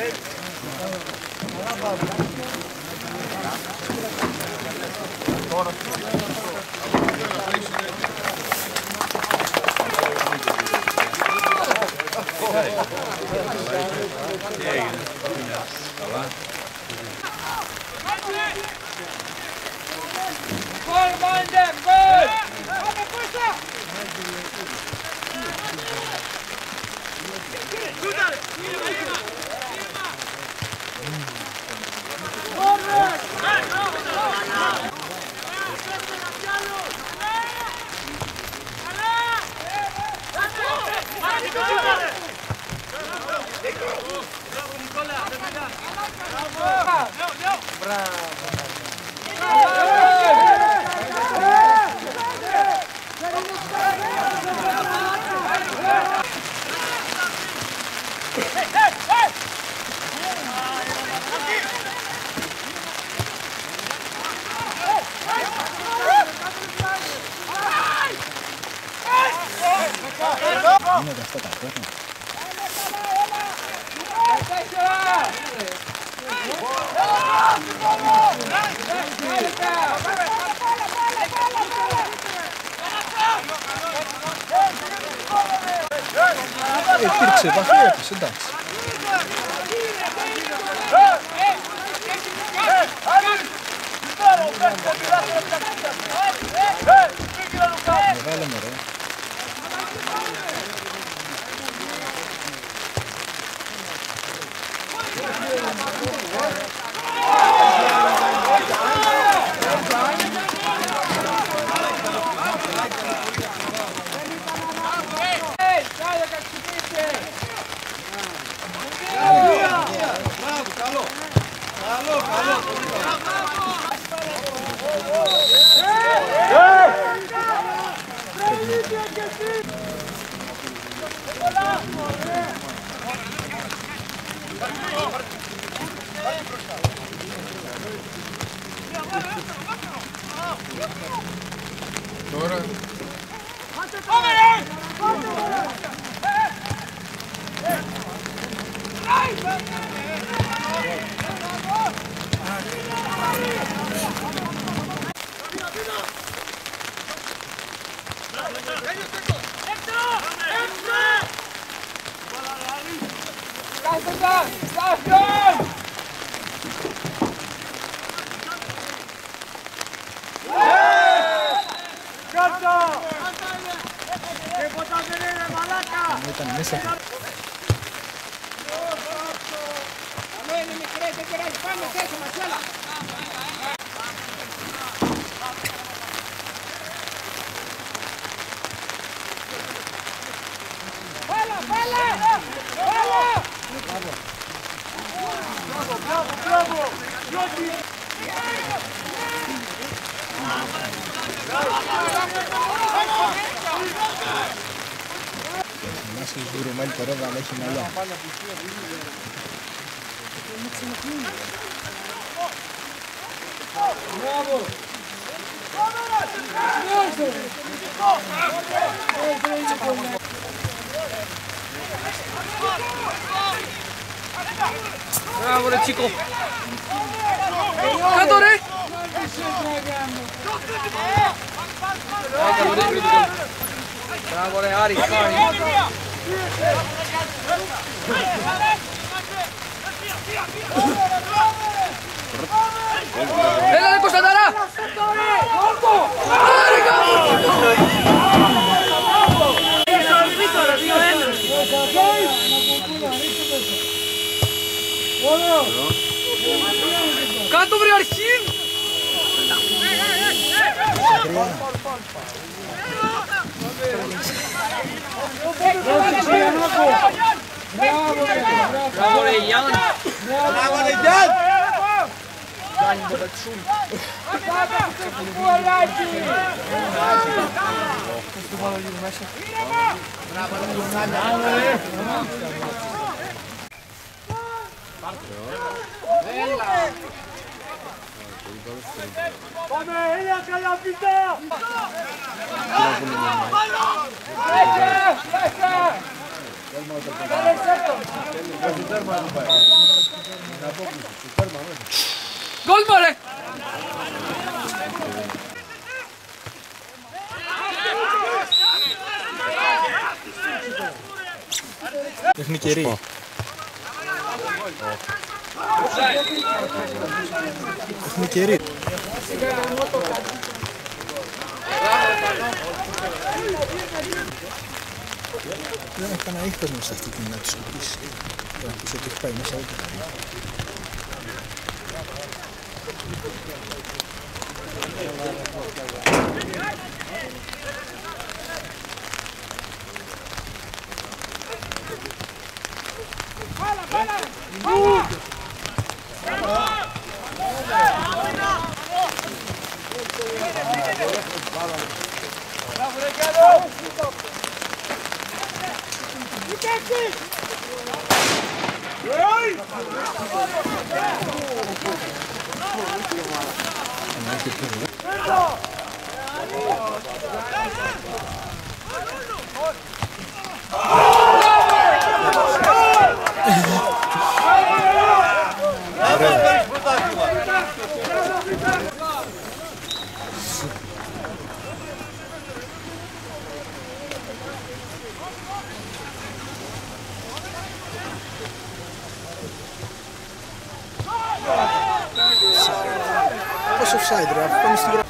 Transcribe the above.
Get it! Gol, Mandem, gol! Vamos, força! Ej, Kirczy, Tirci, va fire, se dați. Nivelul mereu. Ej, Добре. Добре! Добре! Amén, mi querida, que era hispano. ¡Bala! 자, 그래, 찍고. 가도래? 자, 그래, 아리, 아리. Canto o Briarchim! Bravo Reyyan! Bravo Reyyan! Даня Богатшум. Браво, Юнашек. Браво, Юнашек. Bella! Come, Elia, che la vita! Fece! Fece! Dale certo! Gol mole! Техникерей. Έχουν κερί. Δεν έχω κανένα ήχος μέσα αυτή την να τη σκουπίσει. Για να πεις ότι έχει πάει μέσα Let's go! Πώς offside ρε, αφού πάμε στη γραμμή.